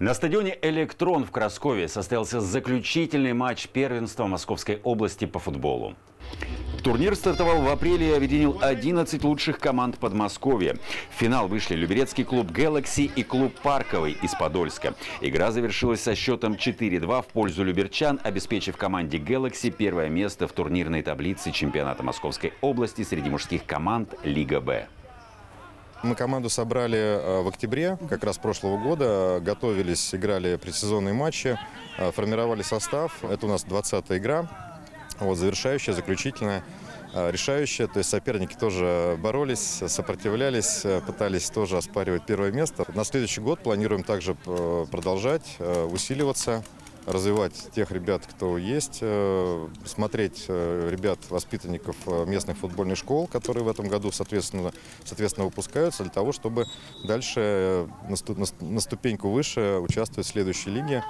На стадионе «Электрон» в Краскове состоялся заключительный матч первенства Московской области по футболу. Турнир стартовал в апреле и объединил 11 лучших команд Подмосковья. В финал вышли люберецкий клуб «Galaxy» и клуб «Парковый» из Подольска. Игра завершилась со счетом 4-2 в пользу люберчан, обеспечив команде «Galaxy» первое место в турнирной таблице чемпионата Московской области среди мужских команд «Лига Б». Мы команду собрали э, в октябре, как раз прошлого года. Готовились, играли предсезонные матчи, э, формировали состав. Это у нас 20-я игра, вот, завершающая, заключительная, э, решающая. То есть соперники тоже боролись, сопротивлялись, пытались тоже оспаривать первое место. На следующий год планируем также продолжать, усиливаться развивать тех ребят, кто есть, э, смотреть э, ребят, воспитанников э, местных футбольных школ, которые в этом году, соответственно, соответственно выпускаются, для того, чтобы дальше на ступеньку выше участвовать в следующей лиге.